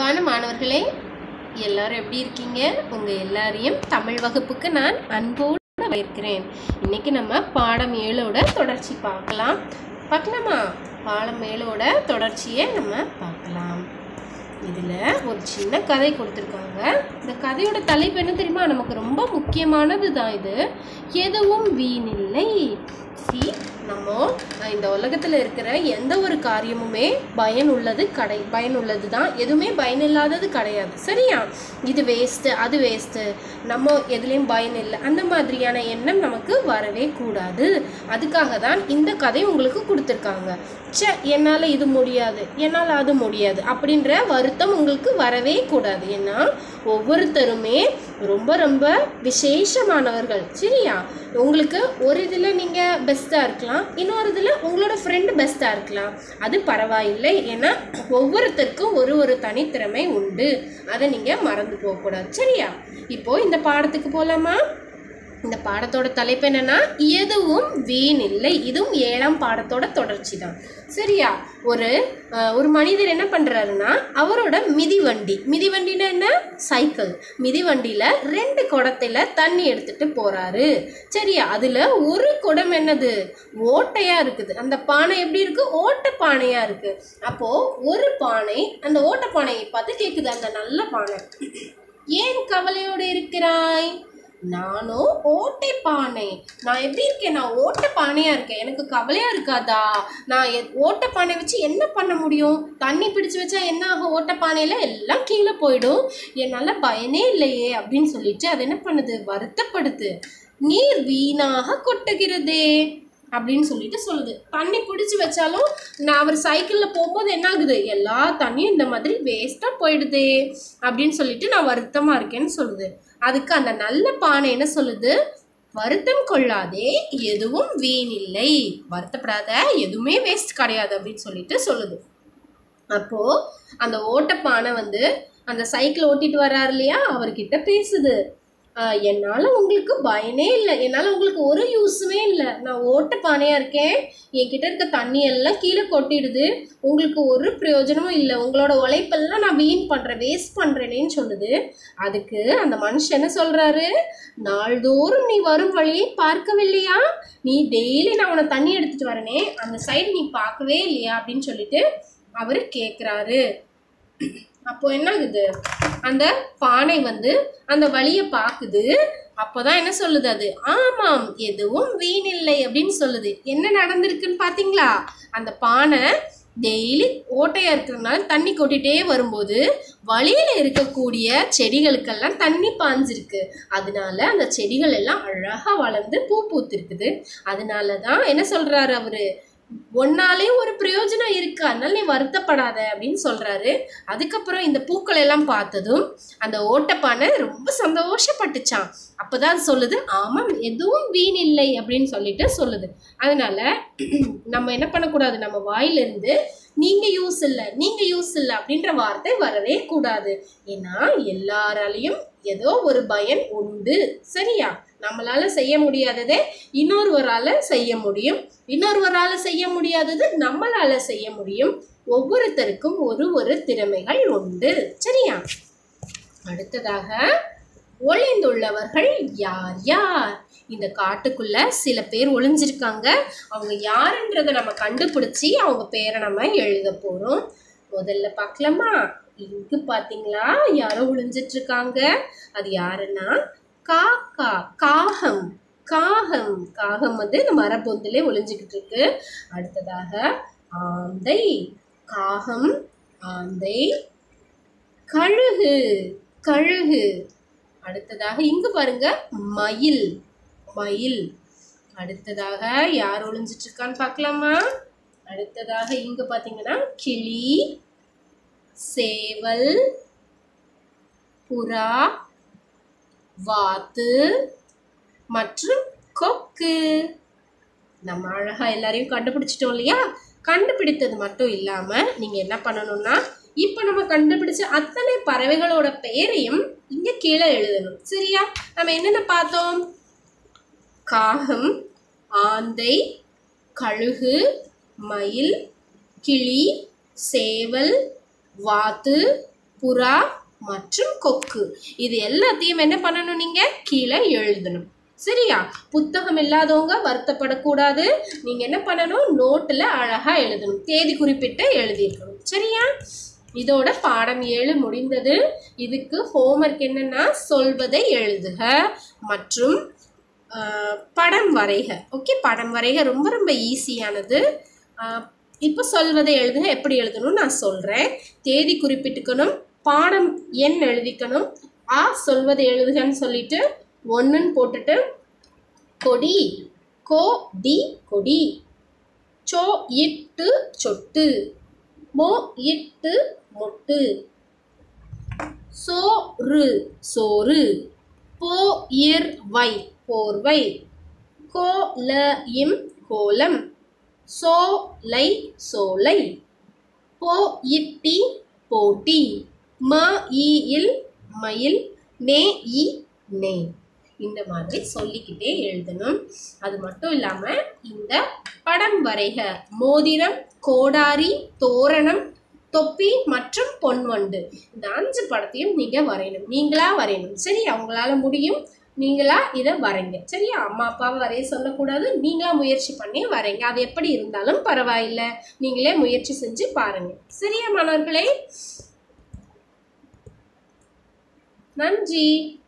அன்பான மாணவர்களே எல்லாரும் எப்படி இருக்கீங்க? உங்கள் எல்லாரையும் தமிழ் வகுப்புக்கு நான் அன்போடு வரவேற்கிறேன். இன்னைக்கு நம்ம பாடம் ஏழோட தொடர்ச்சி பார்க்கலாம். பார்க்கலாமா? பாடம் ஏழோட தொடர்ச்சியை நம்ம பார்க்கலாம். இதில் ஒரு சின்ன கதை கொடுத்துருக்காங்க. இந்த கதையோட தலைப்பு என்ன தெரியுமா? நமக்கு ரொம்ப முக்கியமானது தான் இது. எதுவும் வீணில்லை சி நம்ம இந்த உலகத்தில் இருக்கிற எந்த ஒரு காரியமுமே பயனுள்ளது கடை பயனுள்ளது தான் எதுவுமே பயனில்லாதது கிடையாது. சரியா? இது வேஸ்ட்டு அது வேஸ்ட்டு நம்ம எதுலேயும் பயன் இல்லை. அந்த மாதிரியான எண்ணம் நமக்கு வரவே கூடாது. அதுக்காக தான் இந்த கதை உங்களுக்கு கொடுத்துருக்காங்க. ச்சே என்னால் இது முடியாது. என்னால் அது முடியாது. அப்படின்ற வருத்தம் உங்களுக்கு வரவே கூடாது. ஏன்னா ஒவ்வொருத்தருமே ரொம்ப ரொம்ப விசேஷமானவர்கள். சரியா? உங்களுக்கு ஒரு இதில் நீங்கள் பெஸ்ட்டாக இருக்கலாம் இன்னொரு இதில் உங்களோட ஃப்ரெண்டு பெஸ்ட்டாக இருக்கலாம். அது பரவாயில்லை. ஏன்னா ஒவ்வொருத்தருக்கும் ஒரு ஒரு தனித்திறமை உண்டு. அதை நீங்கள் மறந்து போகக்கூடாது. சரியா? இப்போது இந்த பாடத்துக்கு போகலாமா இந்த பாடத்தோட தலைப்பு என்னென்னா எதுவும் வீணில்லை. இல்லை இதுவும் ஏழாம் பாடத்தோட தொடர்ச்சி தான் சரியா? ஒரு ஒரு மனிதர் என்ன பண்ணுறாருன்னா அவரோட மிதிவண்டி. மிதிவண்டினா என்ன? சைக்கிள். மிதிவண்டியில் ரெண்டு குடத்தில் தண்ணி எடுத்துகிட்டு போகிறாரு சரியா? அதில் ஒரு குடம் என்னது? ஓட்டையாக இருக்குது. அந்த பானை எப்படி இருக்குது ஓட்டை பானையாக இருக்குது அப்போது ஒரு பானை அந்த ஓட்டப்பானையை பார்த்து கேட்குது அந்த நல்ல பானை. ஏன் கவலையோடு இருக்கிறாய்? நானும் ஓட்டை பானை நான் எப்படி இருக்கேன்? நான் ஓட்டை பானையாக இருக்கேன். எனக்கு கவலையாக இருக்காதா? நான் எ- ஓட்டை பானை வச்சு என்ன பண்ண முடியும்? தண்ணி பிடிச்சு வச்சா என்ன ஆகும்? ஓட்டை பானையில் எல்லாம் கீழே போயிடும். என்னால் பயனே இல்லையே அப்படின்னு சொல்லிட்டு அது என்ன பண்ணுது? வருத்தப்படுது. நீர் வீணாக கொட்டுகிறதே. அப்படின்னு சொல்லிட்டு சொல்லுது. தண்ணி பிடிச்சி வச்சாலும் நான் அவர் சைக்கிளில் போகும்போது என்ன ஆகுது? எல்லா தண்ணியும் இந்த மாதிரி வேஸ்ட்டாக போயிடுது அப்படின்னு சொல்லிட்டு நான் வருத்தமாக இருக்கேன்னு சொல்லுது. அதுக்கு அந்த நல்ல பானை என்ன சொல்லுது? வருத்தம் கொள்ளாதே எதுவும் வீணில்லை வருத்தப்படாத எதுவுமே வேஸ்ட் கிடையாது அப்படின்னு சொல்லிட்டு சொல்லுது. அப்போது அந்த ஓட்டப்பானை வந்து அந்த சைக்கிள் ஓட்டிட்டு வர்றாரு இல்லையா? அவர்கிட்ட பேசுது. என்னால் உங்களுக்கு பயனே இல்லை. என்னால் உங்களுக்கு ஒரு யூஸுமே இல்லை. நான் ஓட்ட பானையாக இருக்கேன். என்கிட்ட இருக்க தண்ணி எல்லாம் கீழே கொட்டிடுது. உங்களுக்கு ஒரு பிரயோஜனமும் இல்லை. உங்களோட உழைப்பெல்லாம் நான் வீண் பண்ணுறேன் வேஸ்ட் பண்ணுறேனேன்னு சொல்லுது. அதுக்கு அந்த மனுஷன் என்ன சொல்கிறாரு நாள்தோறும் நீ வரும் வழியை பார்க்கவில்லையா? நீ டெய்லி நான் உன தண்ணி எடுத்துகிட்டு வரனே. அந்த சைடு நீ பார்க்கவே இல்லையா? அப்படின்னு சொல்லிட்டு அவர் கேட்குறாரு அப்போ என்ன ஆகுது அந்த பானை வந்து அந்த வழியை பார்க்குது. அப்போதான் என்ன சொல்லுது அது? ஆமாம் எதுவும் வீணில்லை அப்படின்னு சொல்லுது. என்ன நடந்திருக்குன்னு பார்த்தீங்களா? அந்த பானை டெய்லி ஓட்டையாக இருக்கிறதுனால தண்ணி கொட்டிகிட்டே வரும்போது வழியில் இருக்கக்கூடிய செடிகளுக்கெல்லாம் தண்ணி பாஞ்சிருக்கு அதனால அந்த செடிகள் எல்லாம் அழகாக வளர்ந்து பூ பூத்திருக்குது. அதனால தான் என்ன சொல்கிறாரு அவர்? ஒன்னாலே ஒரு பிரயோஜனம் இருக்கு. அதனால நீ வருத்தப்படாத அப்படின்னு சொல்றாரு. அதுக்கப்புறம் இந்த பூக்கள் எல்லாம் பார்த்ததும் அந்த ஓட்டப்பானை ரொம்ப சந்தோஷப்பட்டுச்சான் அப்பதான் அது சொல்லுது ஆமாம் எதுவும் வீண் இல்லை அப்படின்னு சொல்லிட்டு சொல்லுது. அதனால நம்ம என்ன பண்ணக்கூடாது? நம்ம வாயிலிருந்து நீங்க யூஸ் இல்லை நீங்க யூஸ் இல்லை அப்படின்ற வார்த்தை வரவே கூடாது. ஏன்னா எல்லாராலையும் ஏதோ ஒரு பயன் உண்டு. சரியா? நம்மளால செய்ய முடியாததை இன்னொருவரால செய்ய முடியும். இன்னொருவரால செய்ய முடியாதது நம்மளால செய்ய முடியும். ஒவ்வொருத்தருக்கும் ஒரு ஒரு திறமைகள் உண்டு. சரியா? அடுத்ததாக ஒளிந்துள்ளவர்கள் யார்? யார்? இந்த காட்டுக்குள்ள சில பேர் ஒளிஞ்சிருக்காங்க. அவங்க யாருன்றதை நம்ம கண்டுபிடிச்சி அவங்க பேரை நம்ம எழுத போறோம். முதல்ல பார்க்கலாமா? இங்கு பாத்தீங்களா யாரோ ஒளிஞ்சிட்டு இருக்காங்க அது யாருன்னா? காக்கா காகம். காகம். காகம் வந்து இந்த மரப்பொந்திலே ஒளிஞ்சுக்கிட்டு இருக்கு அடுத்ததாக ஆந்தை. காகம் ஆந்தை. கழுகு. கழுகு. அடுத்ததாக இங்கு பாருங்க மயில். மயில். அடுத்ததாக யார் ஒளிஞ்சிட்டு இருக்கான்னு பார்க்கலாமா? அடுத்ததாக இங்க பார்த்தீங்கன்னா கிளி சேவல் புறா வாத்து மற்றும் கொக்கு. நம்ம அழகா எல்லாரையும் கண்டுபிடிச்சிட்டோம் இல்லையா? கண்டுபிடித்தது மட்டும் இல்லாம நீங்க என்ன பண்ணணும்னா இப்போ நம்ம கண்டுபிடிச்ச அத்தனை பறவைகளோட பெயரையும் இங்கே கீழே எழுதணும். சரியா? நம்ம என்னென்ன பார்த்தோம்? காகம் ஆந்தை கழுகு மயில் கிளி சேவல் வாத்து புறா மற்றும் கொக்கு. இது எல்லாத்தையும் என்ன பண்ணணும் நீங்க? கீழே எழுதணும். சரியா? புத்தகம் இல்லாதவங்க வருத்தப்படக்கூடாது. நீங்க என்ன பண்ணணும்? நோட்டில் அழகா எழுதணும். தேதி குறிப்பிட்டு எழுதியிருக்கணும். சரியா? இதோட பாடம் ஏழு முடிந்தது. இதுக்கு ஹோம்ஒர்க் என்னன்னா சொல்வதை எழுதுக மற்றும் படம் வரைக. ஓகே படம் வரைக ரொம்ப ரொம்ப ஈஸியானது இப்போ சொல்வதை எழுதுக எப்படி எழுதணும்னு நான் சொல்கிறேன் தேதி குறிப்பிட்டுக்கணும் பாடம் எண் எழுதிக்கணும். ஆ சொல்வதை எழுதுகன்னு சொல்லிட்டு ஒன்றுன்னு போட்டுட்டு கொடி கோ டி கொடி. சோ இட்டு சொட்டு. மோ இட்டு மொட்டு. சோறு சோறு. போ இர் வை போர்வை. கோல இம் கோலம். சோலை சோலை. போ இட்டி போட்டி. ம ஈ இல் மயில் நே இ நே இந்த மாதிரி சொல்லிக்கிட்டே எழுதணும். அது மட்டும் இல்லாமல் இந்த படம் வரைக. மோதிரம் கோடாரி தோரணம் தொப்பி மற்றும் பொன்வண்டு இந்த அஞ்சு படத்தையும் நீங்கள் வரையணும். நீங்களாக வரையணும். சரி அவங்களால முடியும். நீங்களா இதை வரைங்க. சரியா அம்மா அப்பாவை வரைய சொல்லக்கூடாது. நீங்களா முயற்சி பண்ணி வரைங்க. அது எப்படி இருந்தாலும் பரவாயில்லை. நீங்களே முயற்சி செஞ்சு பாருங்க. சரியா மாணவர்களே? நன்றி.